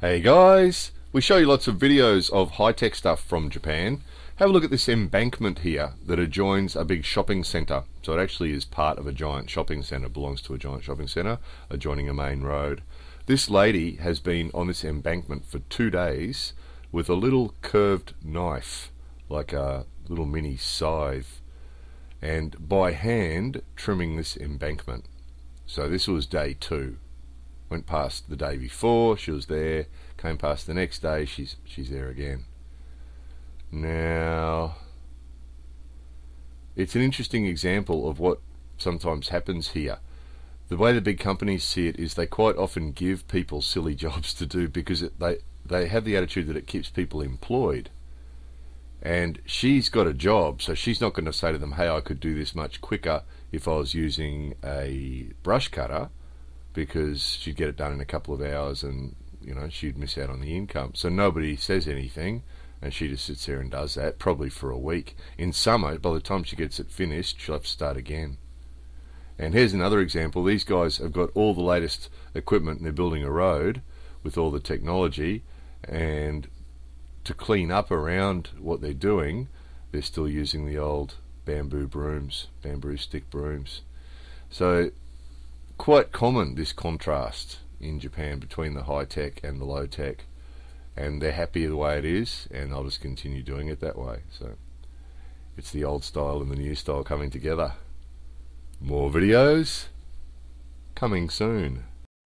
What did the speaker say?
Hey guys, we show you lots of videos of high-tech stuff from Japan. Have a look at this embankment here that adjoins a big shopping centre. So it actually is part of a giant shopping centre, belongs to a giant shopping centre adjoining a main road. This lady has been on this embankment for two days with a little curved knife, like a little mini scythe, and by hand trimming this embankment. So this was day two went past the day before, she was there, came past the next day, she's she's there again. Now it's an interesting example of what sometimes happens here. The way the big companies see it is they quite often give people silly jobs to do because it, they they have the attitude that it keeps people employed. And she's got a job, so she's not going to say to them, "Hey, I could do this much quicker if I was using a brush cutter." Because she'd get it done in a couple of hours and you know she'd miss out on the income. So nobody says anything and she just sits there and does that probably for a week. In summer by the time she gets it finished she'll have to start again. And here's another example. These guys have got all the latest equipment and they're building a road with all the technology and to clean up around what they're doing they're still using the old bamboo brooms bamboo stick brooms. So quite common this contrast in Japan between the high tech and the low tech, and they're happy the way it is, and I'll just continue doing it that way. So it's the old style and the new style coming together. More videos coming soon.